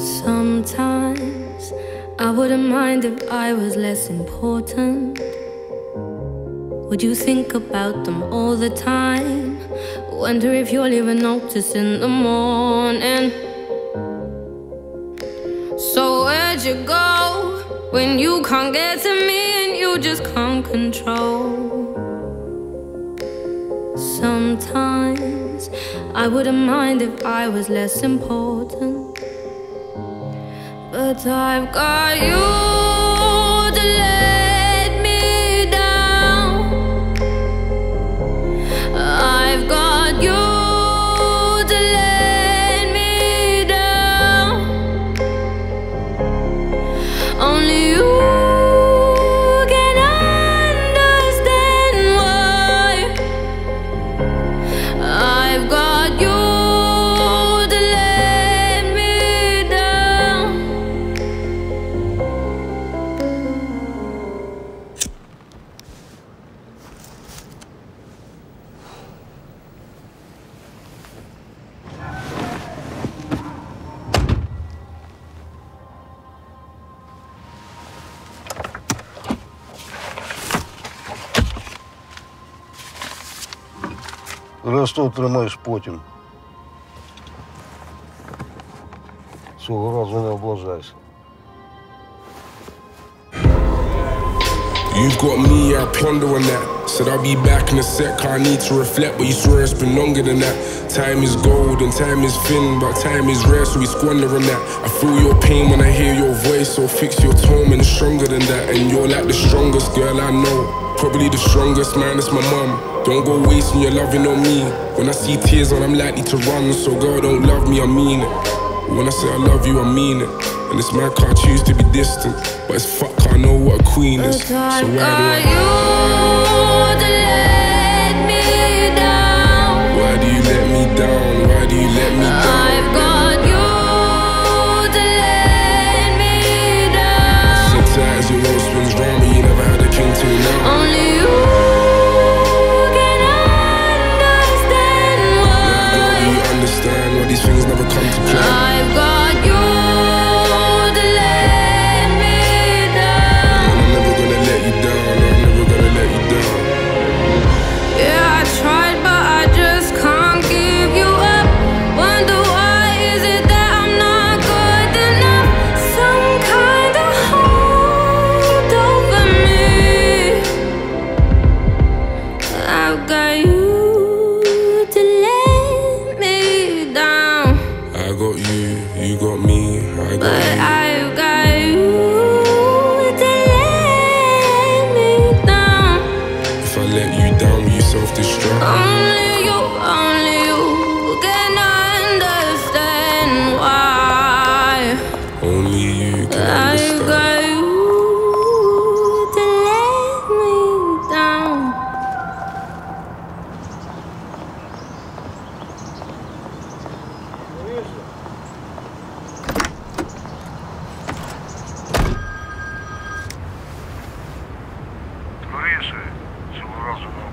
Sometimes I wouldn't mind if I was less important. Would you think about them all the time? Wonder if you'll even notice in the morning. So, where'd you go when you can't get to me and you just can't control? Sometimes I wouldn't mind if I was less important. But I've got you to let me down. I've got you to let me down. Only you Раз тримаєш потім. Цього разу не облажайся. You've got me, I ponder on that. Said I'll be back in a sec, I need to reflect, but you swear it's been longer than that. Time is gold and time is thin, but time is rare, so we squander on that. I feel your pain when I hear your voice, so fix your tone and stronger than that. And you're like the strongest girl I know. Probably the strongest man, it's my mum. Don't go wasting your loving on me. When I see tears on, I'm likely to run. So, girl, don't love me, I mean it. When I say I love you, I mean it. And this man can't choose to be distant. But it's fuck, I know what a queen is. So I've why do I? self-destruct? Only you, only you can understand why Only you can I understand. got you to let me down. Скоріше, цього разу не облажайся.